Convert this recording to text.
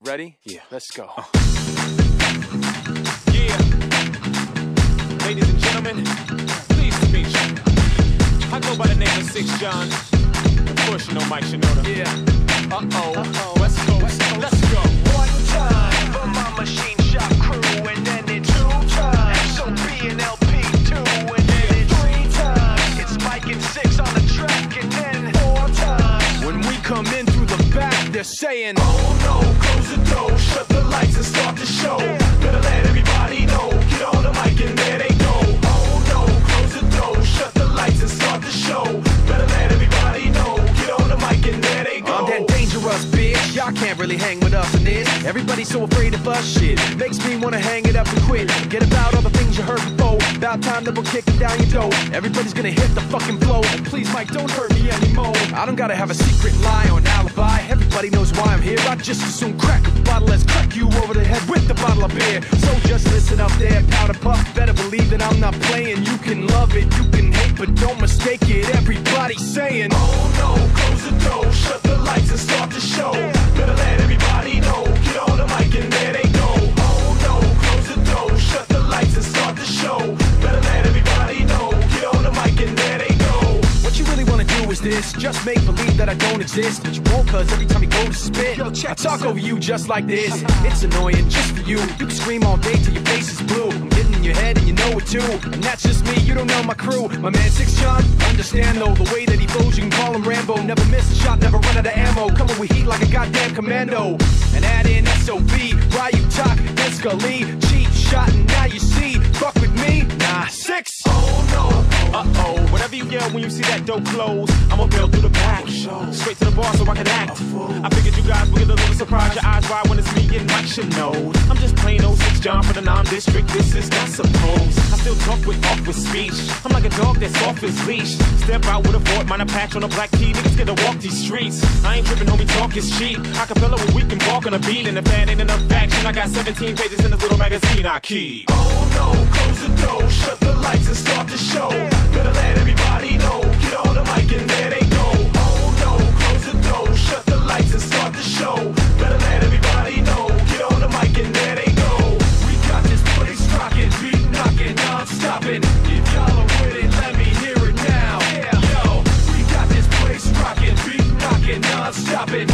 Ready? Yeah. Let's go. Oh. Yeah. Ladies and gentlemen, please to meet you. I go by the name of Six John. Of course, you know Mike Shinoda. Yeah. Uh-oh. Uh-oh. West Coast. Let's go. One time for my machine shop crew, and then it's two times. SOB and LP two, and then it's three times. It's Mike and six on the track, and then four times. When we come in through the back, they're saying, Oh no, close the door, shut the lights and start the show. Better let everybody know. Get on the mic and there they go. Oh no, close the door, shut the lights and start the show. Better let everybody know. Get on the mic and there they go. I'm that dangerous bitch. Y'all can't really hang with us in this. Everybody's so afraid of us shit. Makes me wanna hang it up and quit. Get about all the things you heard before. About time that we're kicking down your door. Everybody's gonna hit the fucking. And please, Mike, don't hurt me anymore. I don't gotta have a secret lie on an Everybody knows why I'm here. I just assume crack a bottle. Let's crack you over the head with a bottle of beer. So just listen up there, powder puff. Better believe that I'm not playing. You can love it, you can hate, but don't mistake it. Everybody's saying, Oh is this? Just make believe that I don't exist. But you won't cause every time you go to spit yo I talk over you just like this. It's annoying just for you. You can scream all day till your face is blue. I'm getting in your head and you know it too. And that's just me, you don't know my crew. My man Six John, understand though The way that he flows, you can call him Rambo. Never miss a shot, never run out of ammo. Coming with heat like a goddamn commando. And add in SOB, Ryu Talk, Scully Cheap shot and now you see. Fuck with me, nah, Six Uh-oh. Whatever you yell when you see that dope close, I'ma build through the back. Straight to the bar so I can act. I figured you guys would get a little surprised. Your eyes wide when it's me and Mike Shinoda. I'm just plain old Six John for the non-district. This is not supposed. I still talk with with speech. I'm like a dog that's off his leash. Step out with a fort, mind a patch on a black key. Niggas get to walk these streets. I ain't tripping, homie, talk is cheap. Acapella where we can walk on a beat. And if that ain't enough action, I got 17 pages in this little magazine I keep. Oh no, close the door, shut the lights and start the show. Show. Better let everybody know. Get on the mic and there they go. We got this place rocking, beat knocking, non-stopping. If y'all are with it, let me hear it now. Yo, we got this place rocking, beat knocking, non-stopping.